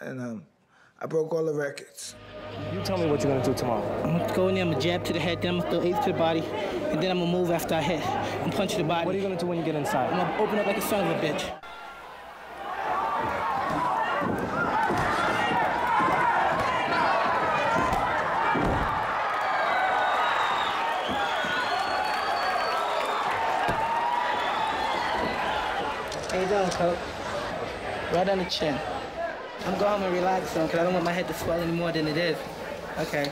and um, I broke all the records. You tell me what you're gonna do tomorrow. I'm gonna go in there, I'm gonna jab to the head, then I'm gonna throw eight to the body, and then I'm gonna move after I hit and punch to the body. What are you gonna do when you get inside? I'm gonna open up like a son of a bitch. How you doing, Coach? Right on the chin. I'm going home and relax, because I don't want my head to swell any more than it is. Okay.